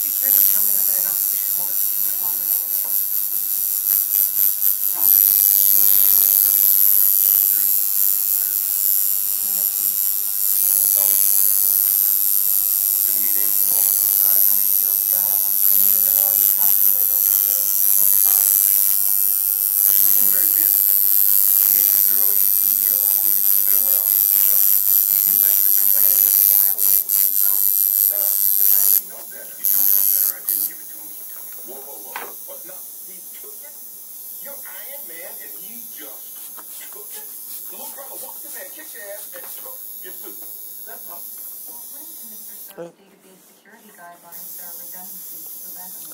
secure the terminal. better. He told me I'm better. I didn't give it to him. He took it. Whoa, whoa, whoa. What? No, he took it? You're Iron Man, and he just took it? The little brother walked in there, kicked your ass, and took your suit. That's all. Well, according to Mr. Stubbs, database security guidelines, there are redundancies to prevent them.